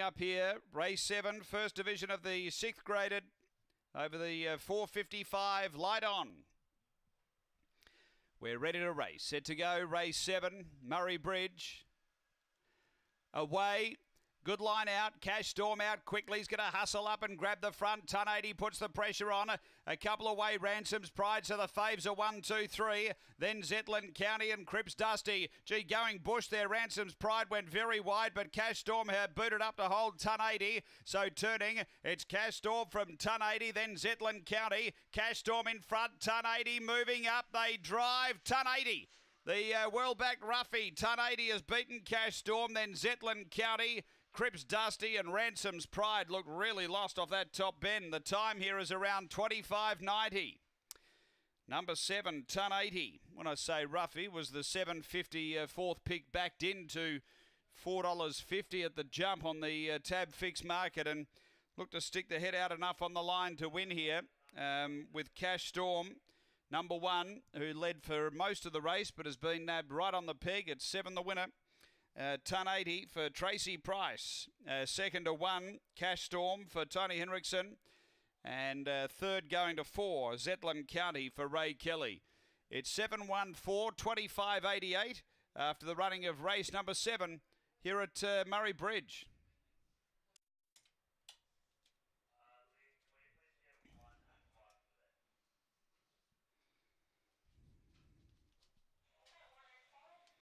Up here, race seven, first division of the sixth graded over the uh, 455. Light on. We're ready to race. Set to go. Race seven, Murray Bridge. Away. Good line out. Cash Storm out quickly. He's going to hustle up and grab the front. Ton 80 puts the pressure on. A couple away. Ransoms Pride. So the faves are one, two, three. Then Zetland County and Cripps Dusty. Gee, going bush there. Ransoms Pride went very wide, but Cash Storm had booted up to hold Ton 80. So turning, it's Cash Storm from Ton 80. Then Zetland County. Cash Storm in front. Ton 80 moving up. They drive. Ton 80. The uh, back Ruffy, Ton 80 has beaten Cash Storm, then Zetland County. Cripps Dusty and Ransom's Pride look really lost off that top bend. The time here is around 25.90. Number seven, ton 80. When I say Ruffy, was the 750 uh, fourth pick backed into $4.50 at the jump on the uh, tab fix market and looked to stick the head out enough on the line to win here um, with Cash Storm. Number one, who led for most of the race but has been nabbed right on the peg. at seven the winner. Uh, ton 80 for Tracy Price. Uh, second to one, Cash Storm for Tony Henriksen. And uh, third going to four, Zetland County for Ray Kelly. It's 714 2588 after the running of race number seven here at uh, Murray Bridge.